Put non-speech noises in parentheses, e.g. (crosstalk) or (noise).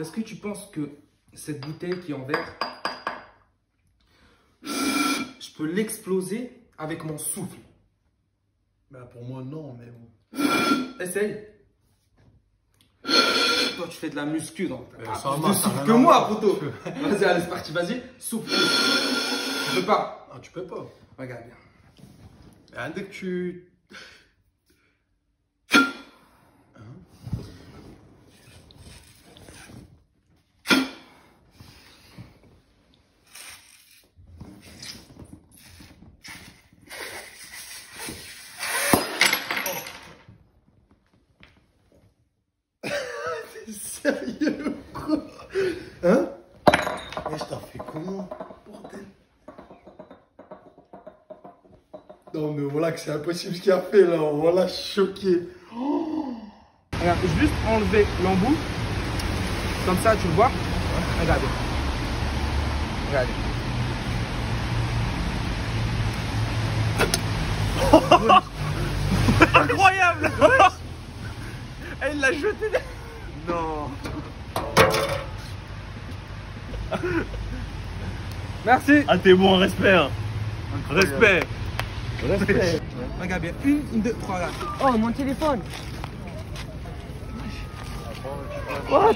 Est-ce que tu penses que cette bouteille qui est en verre, je peux l'exploser avec mon souffle? Bah pour moi non, mais bon. Essaye. Toi, tu fais de la muscu, donc. Euh, Ah, ça plus de souffle que moi, poteau. Vas-y, allez, c'est parti, vas-y. Souffle. Tu peux pas. Ah, tu peux pas. Regarde bien. Ah, dès que tu. Sérieux ou quoi Hein Mais je t'en fais comment Bordel Non mais voilà que c'est impossible ce qu'il a fait là, voilà choqué. Regarde, juste enlever l'embout. Comme ça, tu le vois. Regardez. Regardez. Incroyable (laughs) il l'a jeté Non Merci. Ah t'es bon, respect hein. Respect Respect. Regarde bien. Une, une, deux, trois, regarde. Oh, mon téléphone What?